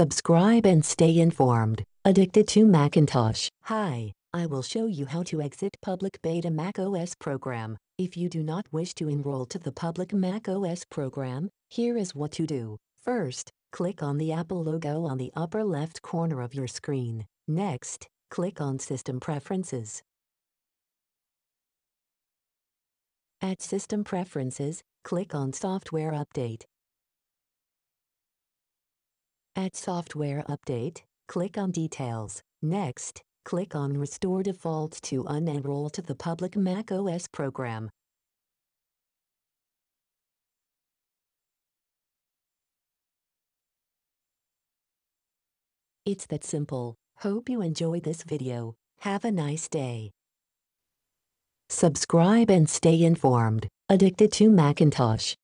Subscribe and stay informed. Addicted to Macintosh. Hi, I will show you how to exit public beta macOS program. If you do not wish to enroll to the public macOS program, here is what to do. First, click on the Apple logo on the upper left corner of your screen. Next, click on System Preferences. At System Preferences, click on Software Update. At Software Update, click on Details. Next, click on Restore Defaults to unenroll to the public macOS program. It's that simple. Hope you enjoy this video. Have a nice day. Subscribe and stay informed. Addicted to Macintosh.